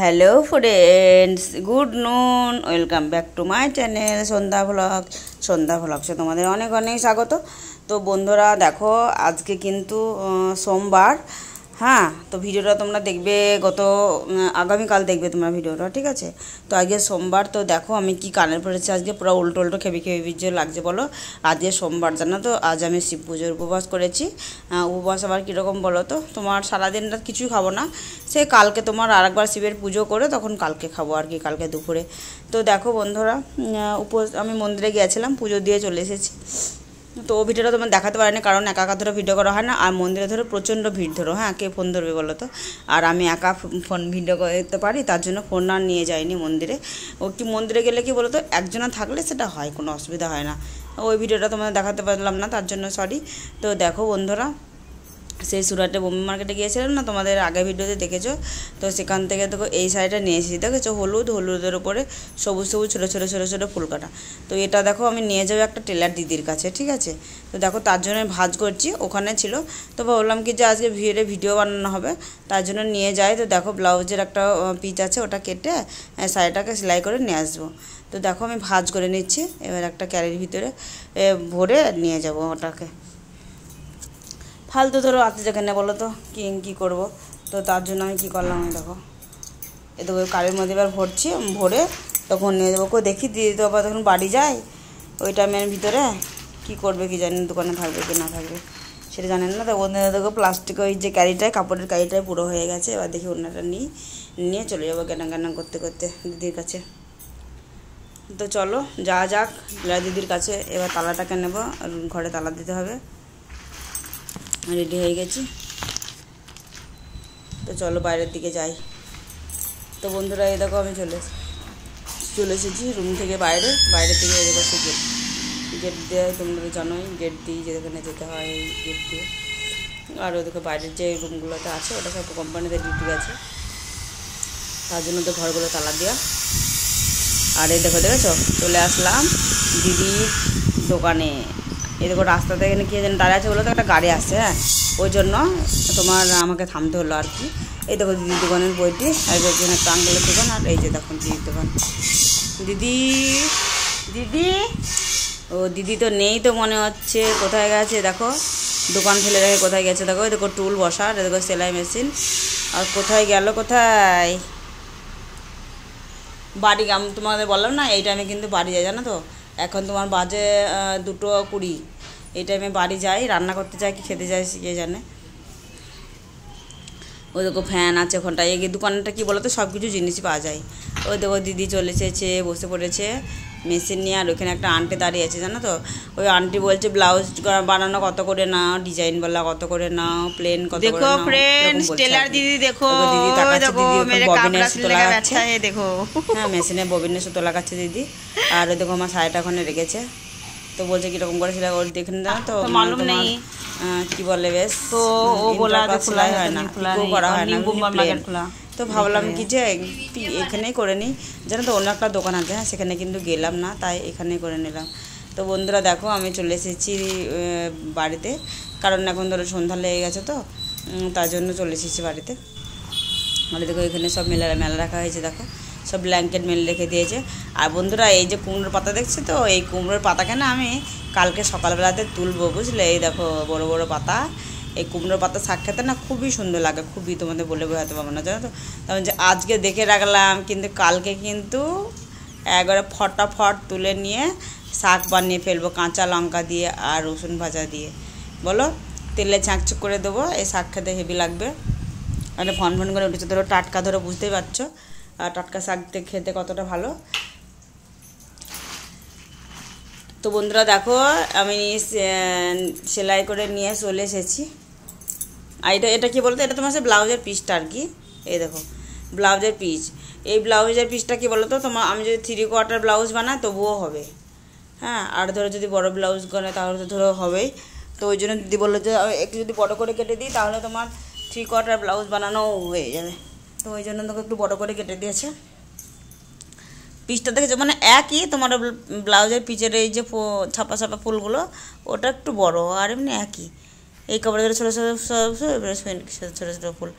Hello friends good noon welcome back to my channel Sandhya vlog Sandhya ভ্লগসে তোমাদের অনেক অনেক স্বাগত। তো বন্ধুরা, দেখো, আজকে কিন্তু সোমবার। হ্যাঁ তো ভিডিওটা তোমরা দেখবে গত আগামীকাল দেখবে তোমরা ভিডিওটা, ঠিক আছে? তো আজকে সোমবার, তো দেখো আমি কি কানের পড়েছি আজকে, পুরো উল্টো উল্টো খেবি খেবি বিজে লাগছে, বলো? আজকে সোমবার, জানো তো? আজ আমি শিব পুজোর উপবাস করেছি। উপবাস আবার কীরকম বলো তো? তোমার সারাদিনটা কিছুই খাব না। সে কালকে তোমার আরেকবার শিবের পুজো করে তখন কালকে খাব আর কি, কালকে দুপুরে। তো দেখো বন্ধুরা উপোস, আমি মন্দিরে গিয়েছিলাম, পুজো দিয়ে চলে এসেছি। তো ও ভিডিওটা তোমার দেখাতে পারিনি, কারণ একা একা ধরে ভিডিও করা হয় না, আর মন্দিরে ধরে প্রচণ্ড ভিড় ধরো হ্যাঁ? কে ফোন ধরবে বলো তো? আর আমি একা ফোন ভিডিও করতে পারি, তার জন্য ফোন আর নিয়ে যাইনি মন্দিরে। ও কি মন্দিরে গেলে কি বলো তো একজনা থাকলে সেটা হয়, কোনো অসুবিধা হয় না। ওই ভিডিওটা তোমাদের দেখাতে পারলাম না, তার জন্য সরি তো দেখো বন্ধুরা সেই সুরাটে বোম্বে মার্কেটে গিয়েছিলাম না, তোমাদের আগে ভিডিওতে দেখেছ? তো সেখান থেকে দেখো এই শাড়িটা নিয়ে এসেছি। দেখেছ? হলুদ, হলুদের উপরে সবুজ সবুজ, ছোটো ছোটো ছোটো ছোটো ফুল কাটা তো এটা দেখো আমি নিয়ে যাব একটা টেলার দিদির কাছে, ঠিক আছে? তো দেখো তার জন্য ভাজ করছি, ওখানে ছিল। তো ভাবলাম কি যে আজকে ভিড়ে ভিডিও বানানো হবে, তার জন্য নিয়ে যাই। তো দেখো ব্লাউজের একটা পিচ আছে, ওটা কেটে শাড়িটাকে সেলাই করে নিয়ে আসব। তো দেখো আমি ভাজ করে নিচ্ছি, এবার একটা ক্যারির ভিতরে ভরে নিয়ে যাব ওটাকে। ফালতু ধরো আছে যেখানে বলো তো, কি, কী করব? তো তার জন্য আমি কী করলাম দেখো। এ দেখো কারের মধ্যে এবার ভরছি, ভরে তখন নিয়ে যাব দেখি দিদি তো আবার তখন বাড়ি যায়। ওই টাইমের ভিতরে কি করবে কি জানেন দোকানে থাকবে কি না থাকবে, সেটা জানেন না। তো ওদের দেখো প্লাস্টিক ওই যে ক্যারিটায় কাপড়ের ক্যারিটায় পুরো হয়ে গেছে। এবার দেখি অন্যটা নিই, নিয়ে চলে যাব কেনা গ্যানা করতে করতে দিদির কাছে। তো চলো, যা যাক দিদির কাছে, এবার তালাটাকে নেব ঘরে তালা দিতে হবে। রেডি হয়ে গেছি। তো চলো বাইরের দিকে যাই। তো বন্ধুরা, এই দেখো আমি চলে চলে এসেছি রুম থেকে বাইরে। বাইরে থেকে এই দেখো গেট গেট দিয়ে তোমরা জানোই গেট দিয়ে যেখানে যেতে হয় এই গেট দিয়ে। আর দেখো বাইরের যে রুমগুলোতে আছে, ওটা সব কোম্পানিতে ডিউটি আছে। তার জন্য তো ঘরগুলো তালা দেওয়া আর এই দেখো, দেখেছ? চলে আসলাম দিদির দোকানে। দেখো রাস্তাতে এখানে কি যেন দাঁড়িয়ে আছে বলে তো, একটা গাড়ি আসছে হ্যাঁ? ওই জন্য তোমার আমাকে থামতে হলো আর কি। এই দেখো দিদির দোকানের বইটি, আর দেখো একটা আঙ্কেলের দোকান, আর এই যে দেখুন দিদির দোকান। দিদি দিদি? ও, দিদি তো নেই তো মনে হচ্ছে, কোথায় গেছে? দেখো, দোকান ফেলে রেখে কোথায় গেছে? দেখো দেখো টুল বসার দেখো সেলাই মেশিন। আর কোথায় গেল, কোথায়? বাড়ি, আমি তোমাদের বললাম না, এই টাইমে কিন্তু বাড়ি যাই জানো তো? এখন তোমার বাজে দুটো কুড়ি। এই টাইমে বাড়ি যাই, রান্না করতে যাই, কি খেতে যাই কে জানে। ওই দেখো ফ্যান আছে ওখানটা এই দোকানটা কী বলো তো সব কিছু জিনিসই পাওয়া যায়। ওই দেখো দিদি চলে এসেছে বসে পড়েছে মেশিন নিয়ে আর ওখানে একটা আন্টি দাঁড়িয়ে আছে জানো তো? ওই আন্টি বলছে ব্লাউজ বানানো কত করে নাও? ডিজাইন বলা কত করে নাও? প্লেন কত দেখো ফ্রেন্ডস টেলার দিদি দেখো। দিদি তাকাচ্ছে দিদি ববিনের সুতো লাগাচ্ছে। দেখো। হ্যাঁ মেশিনে ববিনের সুতো লাগাচ্ছে দিদি। আর ওই দেখো আমার শাড়িটা ওখানে রেখেছে। তো বলছে কীরকম করে সেটা ওর দেখে না তো মালুম নেই। কি বলে বেশ তো ও বলা যে খোলা হয় না করা হয় না তো ভাবলাম কি যে এখানেই করে নিই জানো তো অন্য একটা দোকান আছে হ্যাঁ সেখানে কিন্তু গেলাম না তাই এখানে করে নিলাম। তো বন্ধুরা দেখো আমি চলে এসেছি বাড়িতে কারণ এখন ধরো সন্ধ্যা লেগে গেছে তো তার জন্য চলে এসেছি বাড়িতে। আর দেখো এখানে সব মেলা মেলা রাখা হয়েছে দেখো। সব ব্ল্যাঙ্কেট মেলে রেখে দিয়েছে। আর বন্ধুরা, এই যে কুমড়োর পাতা দেখছে তো? এই কুমড়োর পাতাকে না আমি কালকে সকালবেলাতে তুলবো, বুঝলে? এই দেখো, বড় বড় পাতা। এই কুমড়োর পাতা শাক খেতে না খুবই সুন্দর লাগে, খুবই তোমাদের বলে বোঝাতে পারব না, জানো তো? তখন যে আজকে দেখে রাখলাম, কিন্তু কালকে কিন্তু একবারে ফটাফট তুলে নিয়ে শাক বানিয়ে ফেলব, কাঁচা লঙ্কা দিয়ে আর রসুন ভাজা দিয়ে। বলো? তেলে ছাঁকচুক করে দেবো, এই শাক খেতে হেভি লাগবে। মানে ফন ফন করে উঠেছে, ধরো টাটকা, ধরো বুঝতেই পারছ। টাটকা শাক খেতে কতটা ভালো? তো বন্ধুরা দেখো, আমি সেলাই করে নিয়ে চলে এসেছি। আর এটা এটা কি বলতো? এটা তোমার ব্লাউজের পিসটা আর কি। এই দেখো, ব্লাউজের পিস। এই ব্লাউজের পিসটা কি বলতো? তোমার, আমি যদি থ্রি কোয়ার্টার ব্লাউজ বানাই, তবুও হবে। হ্যাঁ আর ধরো যদি বড় ব্লাউজ করে তাহলে তো ধরো হবেই। তো ওই জন্য দিদি বলল যে একটু যদি বড় করে কেটে দিই, তাহলে তোমার থ্রি কোয়ার্টার ব্লাউজ বানানো হয়ে যাবে। তো ওই জন্য তোকে একটু বড় করে কেটে দিয়েছে। পিসটা দেখেছ? মানে একই তোমার ব্লাউজের পিচের এই যে ছাপা ছাপা ফুলগুলো, ওটা একটু বড় আর এমনি একই। এই কাপড়ে ধরে ছোটো ছোটো ছোটো ছোটো ফুল।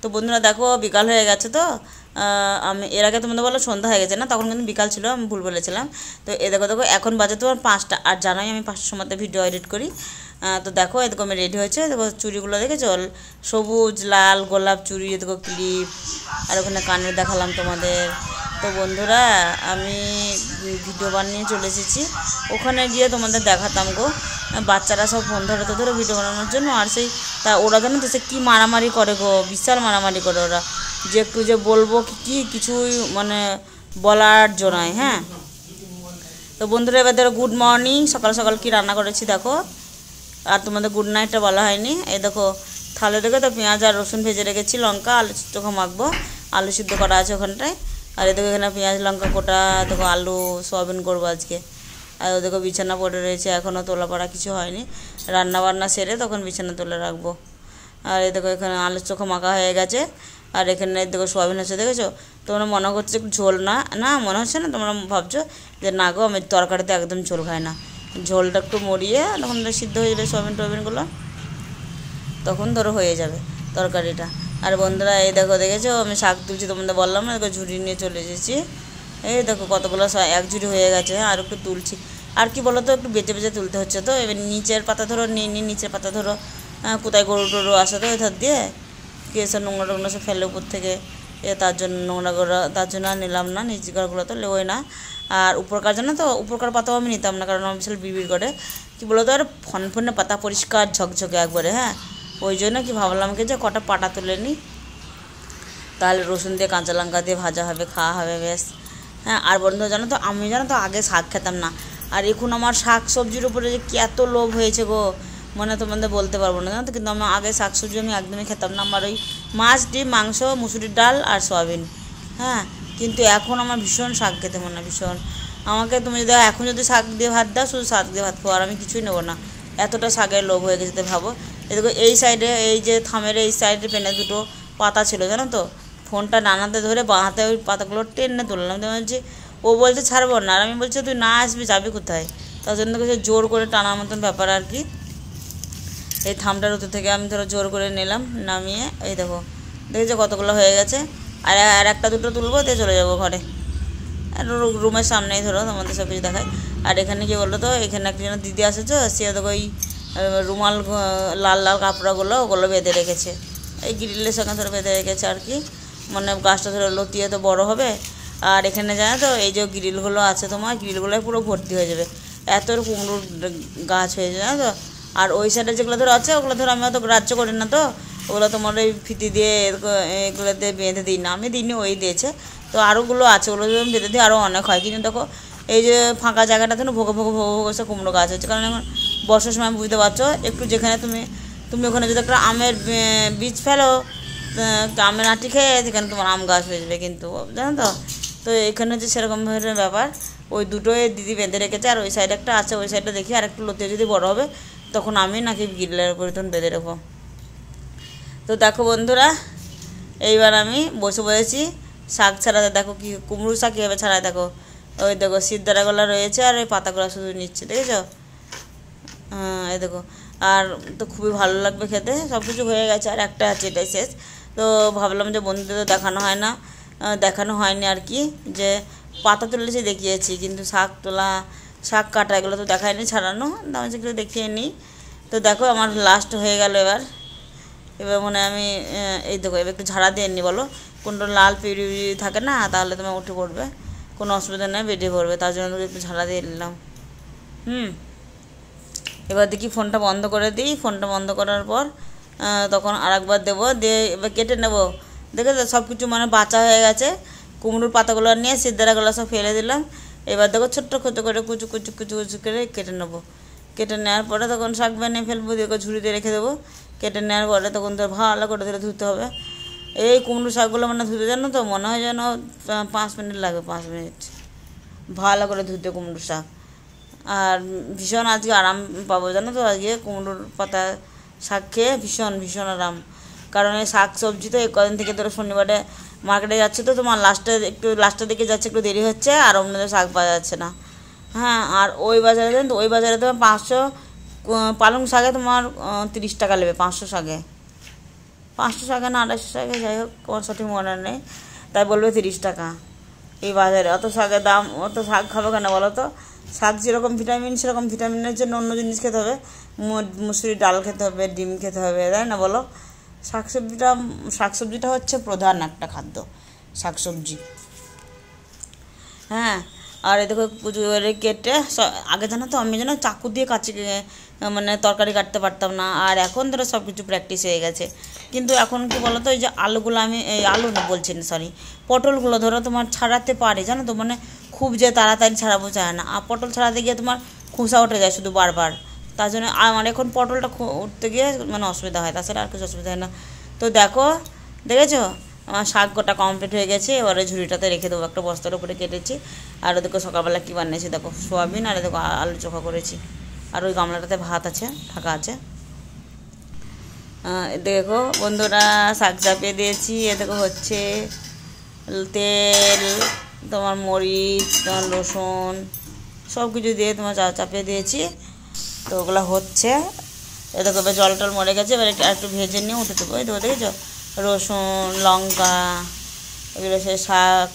তো বন্ধুরা, দেখো, বিকাল হয়ে গেছে তো। আমি, এর আগে তোমাদের বলো সন্ধ্যা হয়ে গেছে না, তখন কিন্তু বিকাল ছিল, আমি ভুল বলেছিলাম। তো এ দেখো দেখো, এখন বাজে তোমার পাঁচটা। আর জানোই আমি পাঁচটার সময়তে ভিডিও এডিট করি। তো দেখো এদিকে আমি রেডি হয়েছে। দেখো, চুড়িগুলো দেখেছ? সবুজ, লাল, গোলাপ চুড়ি দেখো ক্লিপ আর ওখানে কানের দেখালাম তোমাদের। তো বন্ধুরা, আমি ভিডিও বানিয়ে চলে এসেছি। ওখানে গিয়ে তোমাদের দেখাতাম গো। বাচ্চারা সব ফোন ধরে তো ধরে ভিডিও বানানোর জন্য, আর সেই, তা ওরা জানো তো সে কী মারামারি করে গো? বিশাল মারামারি করে ওরা। যে একটু যে বলব কি কিছুই মানে বলার জোনায় হ্যাঁ? তো বন্ধুরা, এবার ধরো গুড মর্নিং সকাল সকাল কি রান্না করেছি দেখো। আর তোমাদের গুড নাইটটা বলা হয়নি। এই দেখো, থালে দেখে তো পেঁয়াজ আর রসুন ভেজে রেখেছি, লঙ্কা, আলু চোখা মাখবো। আলু সিদ্ধ করা আছে ওখানটায়। আর এদিকে এখানে পেঁয়াজ, লঙ্কা, কোটা, দেখো আলু, সোয়াবিন করব আজকে। আর ওদিকে বিছানা পড়ে রয়েছে এখনও তোলা পড়া কিছু হয়নি। রান্না বান্না সেরে তখন বিছানা তুলে রাখব। আর এ দেখো এখানে আলুর চোখা মাখা হয়ে গেছে। আর এখানে দেখো সোয়াবিন হচ্ছে, দেখেছ? তোমরা মনে করছে ঝোল না? না, মনে হচ্ছে না? তোমরা ভাবছ যে না গো, আমি তরকারিতে একদম ঝোল খাই না। ঝোলটা একটু মরিয়ে তখন সিদ্ধ হয়ে যাবে সোয়াবিন টোয়াবিনগুলো, তখন ধরো হয়ে যাবে তরকারিটা। আর বন্ধুরা, এই দেখো, দেখেছ? আমি শাক তুলছি, তোমাদের বললাম না, দেখো ঝুড়ি নিয়ে চলে এসেছি। এই দেখো কতগুলো শা- এক ঝুড়ি হয়ে গেছে আর একটু তুলছি। আর কি বলো তো একটু বেঁচে বেঁচে তুলতে হচ্ছে তো এবার নিচের পাতা ধরো নিয়ে নিয়ে নিচের পাতা ধরো আহ, কোথায় গরু টরু আসে তো ওই ধার দিয়ে কে সব নোংরা টোংরা সব ফেলে উপর থেকে এ তার জন্য নোংরা করে তার জন্য আর নিলাম না নিচকারগুলো তো লেওই না। আর উপরকার জন্য তো উপরকার পাতাও আমি নিতাম না কারণ আমার বিশাল বিড়বিড় করে। কী বলো তো আর ফনফনে পাতা পরিষ্কার ঝকঝকে একবারে হ্যাঁ। ওই জন্য কি ভাবলাম কি যে কটা পাটা তুলে নিই তাহলে রসুন দিয়ে কাঁচা লঙ্কা দিয়ে ভাজা হবে খাওয়া হবে বেশ হ্যাঁ আর বন্ধু, জানো তো, আমি জানো তো আগে শাক খেতাম না। আর এখন আমার শাক সবজির উপরে যে কি এত লোভ হয়েছে গো মানে তোমাদের বলতে পারব না, জানো তো, কিন্তু আমার আগে শাক সবজি আমি একদমই খেতাম না। আমার ওই মাছ, ডিম, মাংস, মুসুরির ডাল আর সয়াবিন। হ্যাঁ কিন্তু এখন আমার ভীষণ শাক খেতে মনে হয়, ভীষণ। আমাকে তুমি যদি, এখন যদি শাক দিয়ে ভাত দাও, শুধু শাক দিয়ে ভাত খাও আর আমি কিছুই নেব না। এতটা শাকের লোভ হয়ে গেছে ভাবো। এই সাইডে এই যে থামের এই সাইডে পেনে দুটো পাতা ছিল, জানো তো? ফোনটা ডানাতে ধরে বাঁ হাতে ওই পাতাগুলো টেনে তুললাম। তো বলছি, ও বলছে, ছাড়বো না। আর আমি বলছি, তুই না আসবি, যাবি কোথায়? তার জন্য কিছু জোর করে টানার মতন ব্যাপার আর কি। এই থামটার উত্তর থেকে আমি ধরো জোর করে নিলাম, নামিয়ে এই দেখো, দেখেছ কতগুলো হয়ে গেছে? আর আর একটা দুটো তুলবো, দিয়ে চলে যাব ঘরে। আর রুমের সামনেই ধরো, তোমাদের সব কিছু দেখায়। আর এখানে কি বলতো তো এখানে একজন দিদি আসেছো সে দেখো ওই রুমাল লাল লাল কাপড়গুলো ওগুলো বেঁধে রেখেছে। এই গ্রিলের সঙ্গে ধরে বেঁধে রেখেছে আর কি। মানে গাছটা ধরে লতিয়ে তো বড় হবে। আর এখানে জানো তো, এই যে গ্রিলগুলো আছে তোমার গ্রিলগুলো পুরো ভর্তি হয়ে যাবে। এত কুমড়োর গাছ হয়েছে জানো তো? আর ওই সাইডে যেগুলো ধরো আছে, ওগুলো ধরো আমি অত গ্রাহ্য করি না তো। ওগুলো তোমার ওই ফিতি দিয়ে এরকম- এগুলোতে বেঁধে দিই না, আমি দিইনি, ওই দিয়েছে। তো আরোগুলো আছে, ওগুলো যদি বেঁধে দিই আরও অনেক হয়। কিন্তু দেখো, এই যে ফাঁকা জায়গাটাতে না ভোগে ভোগে ভোগে ভোগে সব কুমড়ো গাছ হচ্ছে। কারণ এখন বর্ষার সময় বুঝতে পারছ, একটু যেখানে তুমি তুমি ওখানে যদি একটা আমের বীজ ফেলো আমের আটি খেয়ে সেখানে তোমার আম গাছ হয়ে যাবে কিন্তু, জানো তো? তো এখানে হচ্ছে সেরকম ধরনের ব্যাপার। ওই দুটোই দিদি বেঁধে রেখেছে, আর ওই সাইডে একটা আছে, ওই সাইডটা দেখি আর একটু লতিয়ে যদি বড় হবে, তখন আমি নাকি গিল্লার করে তখন বেঁধে রাখব তো দেখো বন্ধুরা, এইবার আমি বসে বসেছি শাক ছাড়াতে। দেখো কি কুমড়ো শাক কীভাবে ছাড়ায় দেখো? ওই দেখো সিদ্ধারাগুলো রয়েছে আর ওই পাতাগুলো শুধু নিচ্ছে, দেখেছ? হ্যাঁ এই দেখো। আর তো খুবই ভালো লাগবে খেতে সব কিছু হয়ে গেছে, আর একটা আছে, এটাই শেষ। তো ভাবলাম যে বন্ধুদের তো দেখানো হয় না দেখানো হয়নি আর কি, যে পাতা তুলেছি দেখিয়েছি, কিন্তু শাক তোলা, শাক কাটা এগুলো তো দেখায়নি, ছাড়ানো আমি সেগুলো দেখিয়ে নিই। তো দেখো আমার লাস্ট হয়ে গেল এবার। এবার মনে আমি এই দেখো, এবার একটু ঝাড়া দিয়ে নি বলো। কোনটা লাল পিড়ি থাকে না, তাহলে তোমার উঠে পড়বে। কোনো অসুবিধা নেই বেরিয়ে পড়বে, তার জন্য একটু ঝাড়া দিয়ে নিলাম। হুম। এবার দেখি ফোনটা বন্ধ করে দিই ফোনটা বন্ধ করার পর তখন আর একবার দেবো, দিয়ে এবার কেটে নেব। দেখে তো সব কিছু মানে বাঁচা হয়ে গেছে। কুমড়োর পাতাগুলো নিয়ে সিদ্ধারাগুলো সব ফেলে দিলাম। এবার দেখো ছোট্ট ছোট্ট করে কুচু কুচু কুচু কুচু করে কেটে নেব। কেটে নেওয়ার পরে তখন শাক বানিয়ে ফেলব, দিয়ে ঝুড়িতে রেখে দেবো। কেটে নেওয়ার পরে তখন তো ভালো করে ধরে ধুতে হবে। এই কুমড়ো শাকগুলো মানে ধুতে জানো তো? মনে হয় যেন পাঁচ মিনিট লাগে, পাঁচ মিনিট। ভালো করে ধুতে কুমড়ো শাক। আর ভীষণ আজকে আরাম পাবো জানো তো? আজকে কুমড়োর পাতা শাক খেয়ে ভীষণ ভীষণ আরাম। কারণ এই শাক সবজি তো এই কদিন থেকে ধরো শনিবারে মার্কেটে যাচ্ছে তো তোমার লাস্টে একটু লাস্টের দিকে যাচ্ছে, একটু দেরি হচ্ছে আর অন্যদের শাক পাওয়া যাচ্ছে না। হ্যাঁ আর ওই বাজারে তো, ওই বাজারে তোমার পাঁচশো পালং শাকে তোমার তিরিশ টাকা নেবে পাঁচশো শাকে। পাঁচশো শাকে না আড়াইশো শাকে, যাই হোক আমার সঠিক মনে নেই। তাই বলবে তিরিশ টাকা। এই বাজারে অত শাকের দাম, অত শাক খাব কেন বলো তো? শাক যেরকম ভিটামিন, সেরকম ভিটামিনের জন্য অন্য জিনিস খেতে হবে। মুসুরি ডাল খেতে হবে, ডিম খেতে হবে, তাই না বলো? শাকসবজিটা শাকসবজিটা হচ্ছে প্রধান একটা খাদ্য, শাকসবজি। হ্যাঁ আর দেখো কেটে আগে জানো তো আমি যেন চাকু দিয়ে কাচি মানে তরকারি কাটতে পারতাম না, আর এখন ধরো সব কিছু প্র্যাকটিস হয়ে গেছে। কিন্তু এখন কি বলো তো এই যে আলুগুলো আমি এই আলু না, বলছি না সরি পটলগুলো ধরো তোমার ছাড়াতে পারে, জানো তো মানে খুব যে তাড়াতাড়ি ছাড়াবো চায় না, আর পটল ছাড়াতে গিয়ে তোমার খোসা উঠে যায় শুধু বারবার। তার জন্য আমার এখন পটলটা উঠতে গিয়ে মানে অসুবিধা হয়, তাছাড়া আর কিছু অসুবিধা হয় না। তো দেখো, দেখেছ? আমার শাক গোটা কমপ্লিট হয়ে গেছে, এবারে ঝুড়িটাতে রেখে দেবো, একটা বস্তার উপরে কেটেছি। আর ওদেরকে সকালবেলা কী বানিয়েছি দেখো, সোয়াবিন আর দেখো আলু চোখা করেছি। আর ওই গামলাটাতে ভাত আছে, ঢাকা আছে। দেখো বন্ধুরা, শাক চাপিয়ে দিয়েছি, এ দেখো হচ্ছে তেল, তোমার মরিচ, তোমার রসুন সব কিছু দিয়ে তোমার চা চাপিয়ে দিয়েছি। তো ওগুলো হচ্ছে। এ দেখো জল টল মরে গেছে, এবার একটু একটু ভেজে নিয়ে উঠে দেবো। এই দেখো, দেখেছ? রসুন, লঙ্কা, এগুলো সে শাক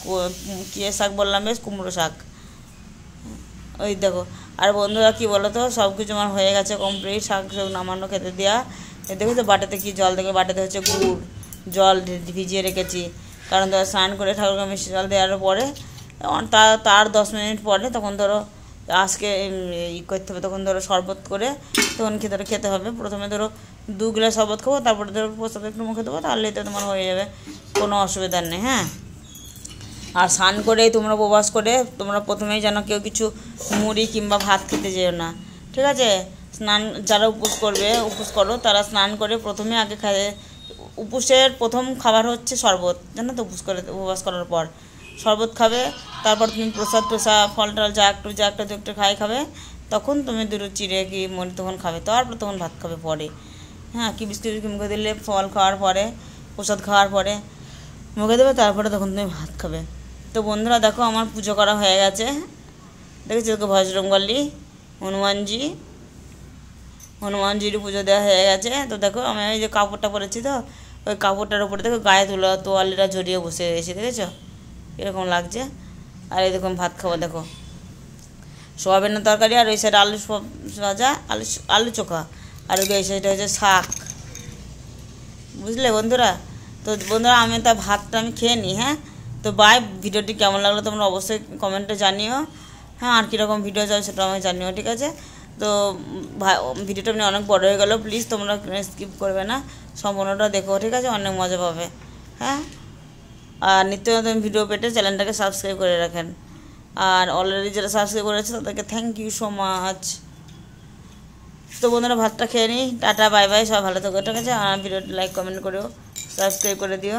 কী শাক বললাম বেশ? কুমড়ো শাক। ওই দেখো। আর বন্ধুরা, কি বলো তো সব কিছু আমার হয়ে গেছে কমপ্লিট শাক সব নামানো, খেতে দেওয়া দেখো তো বাটাতে কি জল দেখো? বাটাতে হচ্ছে গুড়। জল ভিজিয়ে রেখেছি। কারণ ধরো স্নান করে ঠাকুরকে মিষ্টি জল দেওয়ার পরে তার দশ মিনিট পরে তখন ধরো আজকে ই করতে হবে তখন ধরো শরবত করে, তখন খেতে খেতে হবে। প্রথমে ধরো দু গ্লাস শরবত খাব, তারপরে ধরো প্রসাদ একটু মুখে দেবো তাহলে তো তোমার হয়ে যাবে। কোনো অসুবিধা নেই হ্যাঁ? আর স্নান করে তোমরা উপবাস করে, তোমরা প্রথমেই যেন কেউ কিছু মুড়ি কিংবা ভাত খেতে যেও না, ঠিক আছে? স্নান, যারা উপোস করবে, উপোস করো, তারা স্নান করে প্রথমে আগে খায়, উপোসের প্রথম খাবার হচ্ছে শরবত, জানো তো, উপোস করে, উপবাস করার পর। শরবত খাবে, তারপর তুমি প্রসাদ প্রসাদ ফল টল যা একটু যা একটু একটু খাই খাবে, তখন তুমি দুটো চিড়ে কি মুড়ি তখন খাবে, তারপর তখন ভাত খাবে পরে। হ্যাঁ কি বিস্কুট কি মুখে দিলে ফল খাওয়ার পরে, প্রসাদ খাওয়ার পরে, মুখে দেবে, তারপরে তখন তুমি ভাত খাবে। তো বন্ধুরা, দেখো আমার পুজো করা হয়ে গেছে। দেখেছি তোকে ভজরঙ্গলি হনুমানজি, হনুমানজির পুজো দেওয়া হয়ে গেছে। তো দেখো আমি ওই যে কাপড়টা পরেছি তো, ওই কাপড়টার উপরে দেখো গায়ে তুলো তোয়ালিটা জড়িয়ে বসে রয়েছে, দেখেছ? এরকম লাগছে। আর দেখুন ভাত খাব, দেখো। সোয়াবিনের তরকারি আর ওই সাইড আলু ভাজা, আলু আলু চোখা। আর ওই সাইডে হচ্ছে শাক। বুঝলে বন্ধুরা? তো বন্ধুরা, আমি তা ভাতটা আমি খেয়ে নিই হ্যাঁ? তো বাই ভিডিওটি কেমন লাগল তোমরা অবশ্যই কমেন্টে জানিও। হ্যাঁ আর কীরকম ভিডিও চাও সেটা আমাকে জানিও, ঠিক আছে? তো ভিডিওটা এমনি অনেক বড় হয়ে গেলো। প্লিজ তোমরা স্কিপ করবে না। সম্পূর্ণটা দেখো, ঠিক আছে? অনেক মজা পাবে। হ্যাঁ? আর নিত্য নতুন ভিডিও পেতে চ্যানেলটাকে সাবস্ক্রাইব করে রাখেন। আর অলরেডি যারা সাবস্ক্রাইব করেছে, তাদেরকে থ্যাংক ইউ সো মাচ তো বন্ধুরা, ভাতটা খেয়ে নিই। টাটা বাই বাই সব ভালো থাকো, ঠিক আছে? আর ভিডিওটি লাইক কমেন্ট করেও সাবস্ক্রাইব করে দিও।